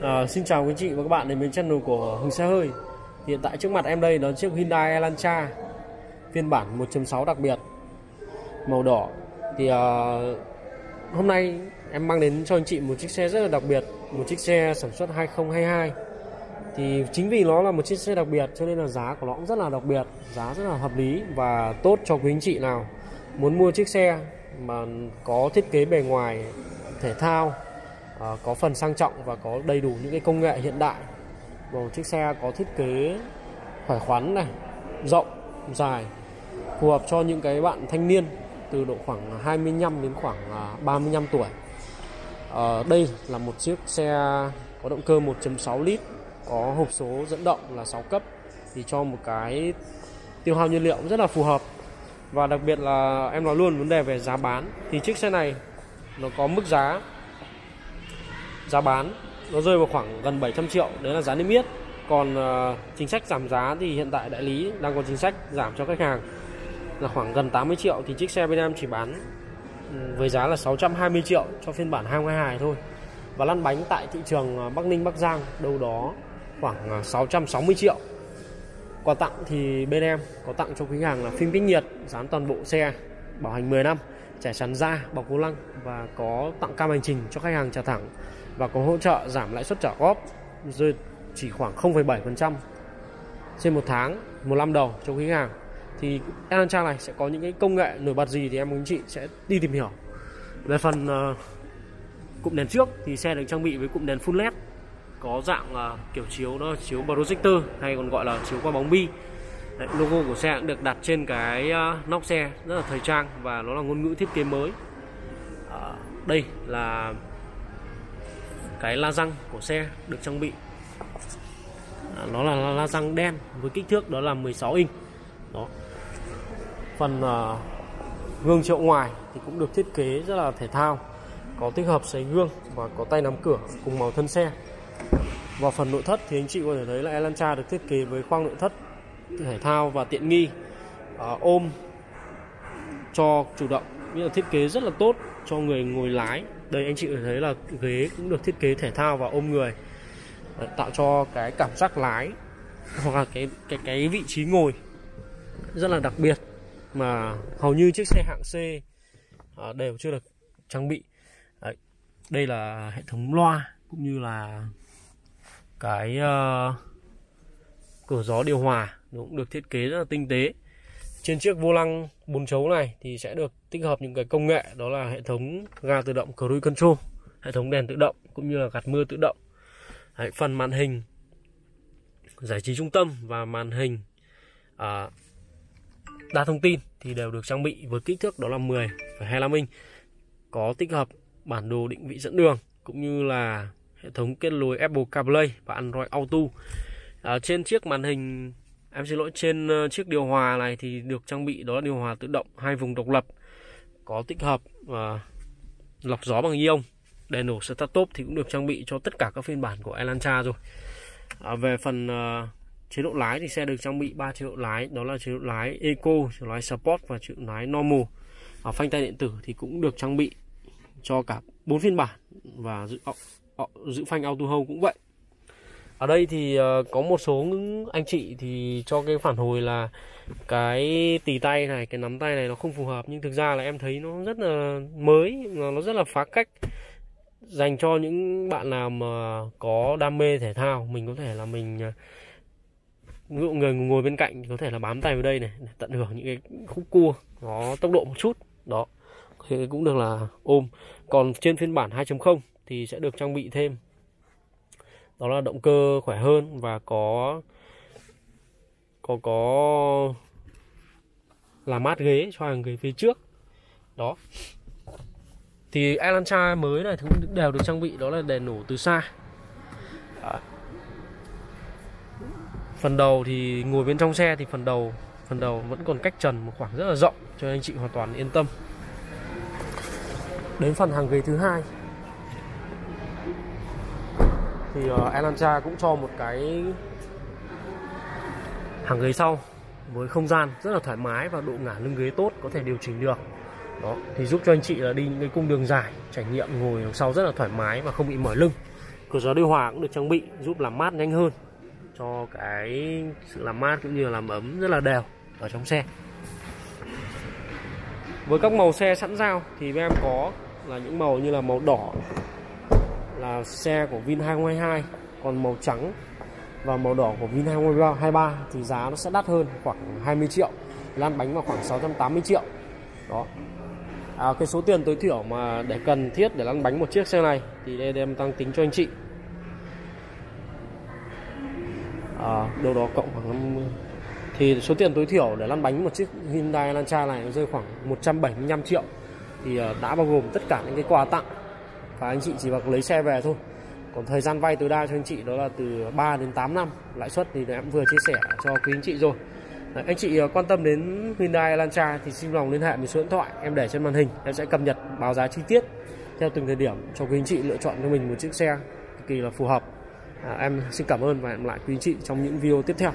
À, xin chào quý chị và các bạn đến với channel của Hưng Xe Hơi. Hiện tại trước mặt em đây đó là chiếc Hyundai Elantra Phiên bản 1.6 đặc biệt Màu đỏ. Thì à, hôm nay em mang đến cho anh chị một chiếc xe rất là đặc biệt Một chiếc xe sản xuất 2022 Thì chính vì nó là một chiếc xe đặc biệt cho nên là giá của nó cũng rất là đặc biệt Giá rất là hợp lý và tốt cho quý anh chị nào Muốn mua chiếc xe mà có thiết kế bề ngoài thể thao à, có phần sang trọng và có đầy đủ những cái công nghệ hiện đại. Một chiếc xe có thiết kế khỏe khoắn này rộng dài phù hợp cho những cái bạn thanh niên từ độ khoảng 25 đến khoảng à, 35 tuổi. À, đây là một chiếc xe có động cơ 1.6 lít có hộp số dẫn động là 6 cấp thì cho một cái tiêu hao nhiên liệu rất là phù hợp. Và đặc biệt là em nói luôn vấn đề về giá bán. Thì chiếc xe này nó có mức giá giá bán nó rơi vào khoảng gần 700 triệu đấy là giá niêm yết. Còn uh, chính sách giảm giá thì hiện tại đại lý đang có chính sách giảm cho khách hàng là khoảng gần 80 triệu thì chiếc xe bên em chỉ bán ừ, với giá là 620 triệu cho phiên bản 2022 thôi. Và lăn bánh tại thị trường ờ, Bắc Ninh Bắc Giang đâu đó khoảng ờ, 660 triệu. Quà tặng thì bên em có tặng cho quý hàng là phim kích nhiệt dán toàn bộ xe bảo hành 10 năm trải chắn da bọc vô lăng và có tặng cam hành trình cho khách hàng trả thẳng và có hỗ trợ giảm lãi suất trả góp rơi chỉ khoảng 0,7% trên một tháng một năm đầu cho khách hàng. Thì Elantra này sẽ có những cái công nghệ nổi bật gì thì em và anh chị sẽ đi tìm hiểu. Về phần uh, cụm đèn trước thì xe được trang bị với cụm đèn full led có dạng uh, kiểu chiếu đó chiếu projector hay còn gọi là chiếu qua bóng bi. Đấy, logo của xe cũng được đặt trên cái uh, nóc xe rất là thời trang và nó là ngôn ngữ thiết kế mới. Uh, đây là cái la răng của xe được trang bị. À, nó là la răng đen với kích thước đó là 16 inch. Đó. Phần à, gương triệu ngoài thì cũng được thiết kế rất là thể thao có tích hợp sấy gương và có tay nắm cửa cùng màu thân xe. Và phần nội thất thì anh chị có thể thấy là Elantra được thiết kế với khoang nội thất thể thao và tiện nghi à, ôm cho chủ động. Nghĩa là thiết kế rất là tốt cho người ngồi lái đây anh chị thấy là ghế cũng được thiết kế thể thao và ôm người ờ, tạo cho cái cảm giác lái hoặc là cái cái cái vị trí ngồi rất là đặc biệt mà hầu như chiếc xe hạng C ờ, đều chưa được trang bị Đấy. đây là hệ thống loa cũng như là cái uh, cửa gió điều hòa cũng được thiết kế rất là tinh tế trên chiếc vô lăng bốn chấu này thì sẽ được tích hợp những cái công nghệ đó là hệ thống ga tự động cruise control, hệ thống đèn tự động cũng như là gạt mưa tự động. Đấy, phần màn hình giải trí trung tâm và màn hình à, đa thông tin thì đều được trang bị với kích thước đó là 10,25 inch. Có tích hợp bản đồ định vị dẫn đường cũng như là hệ thống kết nối Apple CarPlay và Android Auto. À, trên chiếc màn hình Em xin lỗi trên ờ, chiếc điều hòa này thì được trang bị đó là điều hòa tự động hai vùng độc lập có tích hợp và lọc gió bằng ion. Đèn nổ start top thì cũng được trang bị cho tất cả các phiên bản của Elantra rồi. À, về phần uh, chế độ lái thì xe được trang bị ba chế độ lái đó là chế độ lái Eco, chế độ lái Sport và chế độ lái Normal. À, phanh tay điện tử thì cũng được trang bị cho cả bốn phiên bản và giữ, giữ phanh auto hold cũng vậy ở đây thì ờ, có một số anh chị thì cho cái phản hồi là cái tì tay này, cái nắm tay này nó không phù hợp. Nhưng thực ra là em thấy nó rất là mới, nó rất là phá cách. Dành cho những bạn nào mà có đam mê thể thao, mình có thể là mình ờ, ví dụ người ngồi bên cạnh thì có thể là bám tay vào đây này, để tận hưởng những cái khúc cua nó tốc độ một chút. Đó thì cũng được là ôm. Còn trên phiên bản 2.0 thì sẽ được trang bị thêm đó là động cơ khỏe hơn và có có có làm mát ghế cho hàng ghế phía trước. Đó. Thì Elantra mới này cũng đều được trang bị đó là đèn nổ từ xa. Đó. phần đầu thì ngồi bên trong xe thì phần đầu phần đầu vẫn còn cách trần một khoảng rất là rộng, cho anh chị hoàn toàn yên tâm. Đến phần hàng ghế thứ hai thì ờ, uh, Elantra cũng cho một cái hàng ghế sau với không gian rất là thoải mái và độ ngả lưng ghế tốt có thể điều chỉnh được. Đó thì giúp cho anh chị là đi những cái cung đường dài trải nghiệm ngồi đằng sau rất là thoải mái và không bị mỏi lưng. Cửa gió điều hòa cũng được trang bị giúp làm mát nhanh hơn cho cái sự làm mát cũng như là làm ấm rất là đều ở trong xe. Với các màu xe sẵn giao thì bên em có là những màu như là màu đỏ là xe của Vin 2022 còn màu trắng và màu đỏ của Vin 2023 thì giá nó sẽ đắt hơn khoảng 20 triệu lăn bánh vào khoảng 680 triệu. Đó. À, cái số tiền tối thiểu mà để cần thiết để lăn bánh một chiếc xe này thì đây em tăng tính cho anh chị. À, đâu đó cộng khoảng 50 thì số tiền tối thiểu để lăn bánh một chiếc Hyundai Elantra này rơi khoảng 175 triệu. Thì à, đã bao gồm tất cả những cái quà tặng và anh chị chỉ việc lấy xe về thôi. Còn thời gian vay tối đa cho anh chị đó là từ 3 đến 8 năm. Lãi suất thì em vừa chia sẻ cho quý anh chị rồi. Đấy, anh chị à, quan tâm đến Hyundai Elantra thì xin lòng liên hệ với số điện thoại em để trên màn hình. Em sẽ cập nhật báo giá chi tiết theo từng thời điểm cho quý anh chị lựa chọn cho mình một chiếc xe cực kỳ là phù hợp. À, em xin cảm ơn và hẹn lại quý anh chị trong những video tiếp theo.